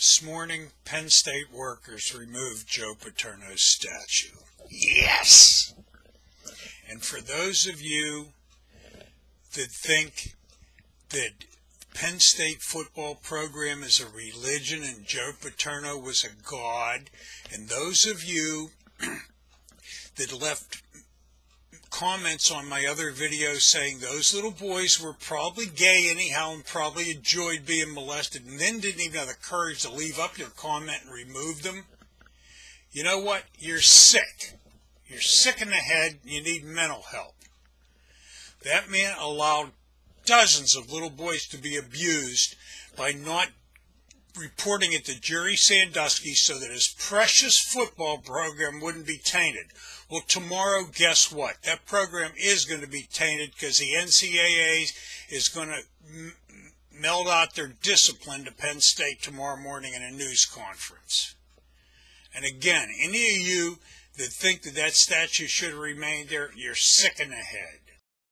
This morning, Penn State workers removed Joe Paterno's statue. Yes! And for those of you that think that Penn State football program is a religion and Joe Paterno was a god, and those of you that left comments on my other videos saying those little boys were probably gay anyhow and probably enjoyed being molested and then didn't even have the courage to leave up your comment and remove them. You know what? You're sick. You're sick in the head. You need mental help. That man allowed dozens of little boys to be abused by not reporting it to Jerry Sandusky so that his precious football program wouldn't be tainted. Well, tomorrow, guess what? That program is going to be tainted because the NCAA is going to m- meld out their discipline to Penn State tomorrow morning in a news conference. And again, any of you that think that that statue should have remained there, you're sick in the head.